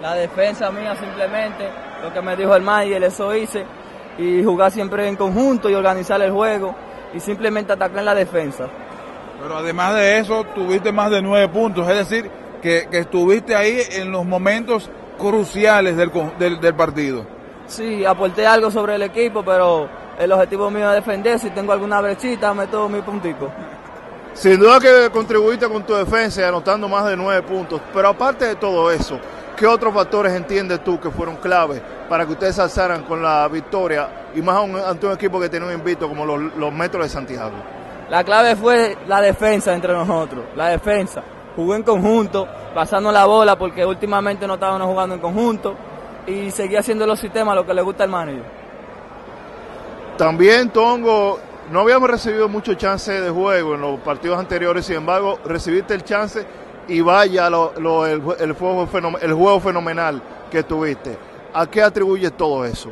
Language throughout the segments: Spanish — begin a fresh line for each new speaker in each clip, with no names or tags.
La defensa mía simplemente, lo que me dijo el manager, eso hice, y jugar siempre en conjunto y organizar el juego, y simplemente atacar en la defensa.
Pero además de eso, tuviste más de nueve puntos, es decir, que, que estuviste ahí en los momentos cruciales del, del, del, partido.
Sí, aporté algo sobre el equipo, pero el objetivo mío es defender. Si tengo alguna brechita, meto mi puntico.
Sin duda que contribuiste con tu defensa y anotando más de nueve puntos. Pero aparte de todo eso, ¿qué otros factores entiendes tú que fueron claves para que ustedes alzaran con la victoria y más aún ante un equipo que tiene un invito como los, los Metros de Santiago?
La clave fue la defensa entre nosotros, la defensa. Jugué en conjunto, pasando la bola porque últimamente no estábamos jugando en conjunto y seguía haciendo los sistemas lo que le gusta al manager.
También, Tongo, no habíamos recibido mucho chance de juego en los partidos anteriores, sin embargo, recibiste el chance y vaya lo, lo, el, el, juego el juego fenomenal que tuviste. ¿A qué atribuyes todo eso?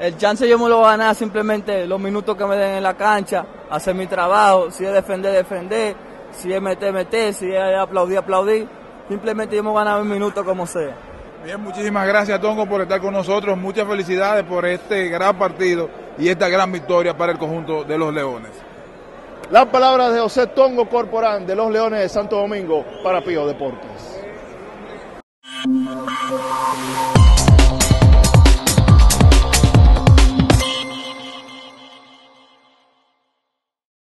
El chance yo me lo voy a ganar simplemente los minutos que me den en la cancha, hacer mi trabajo, si es defender, defender, si es meter, meter, si es aplaudir, aplaudir. Simplemente yo me voy a ganar un minuto como sea.
Bien, muchísimas gracias Tongo por estar con nosotros. Muchas felicidades por este gran partido y esta gran victoria para el conjunto de los Leones.
Las palabras de José Tongo Corporán de los Leones de Santo Domingo para Pío Deportes.